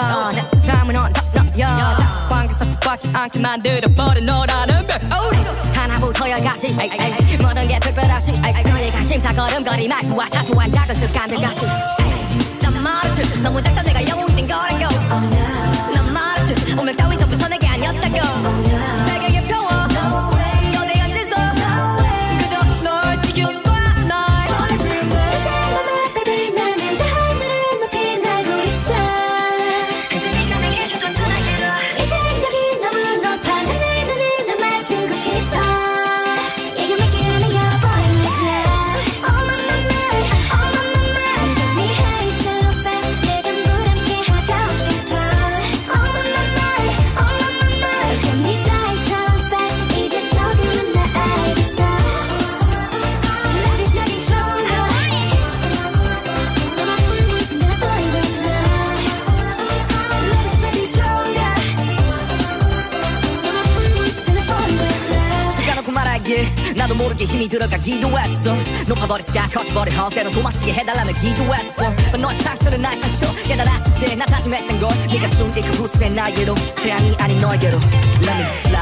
밤은 언덕너여 관계사 꽉지 않게 만들어버린 너라는 멜로디 하나부터 열까지. 모든 게 특별하지. 관심사 걸음걸이 말투와 사소한 작은 습관들 같이. 너무 작다 내가 까놓고 말하길 나도 모르게 힘이 들어가 기도 했어. 높아버린 스카 커져버린 헛 때론 도망치게 해달라며 기도했어. 너의 상처는 나의 상처 깨달았을 때 나 다짐했던 걸 네가 준그 후세 나에게로. 태양이 아닌 너에게로. Let me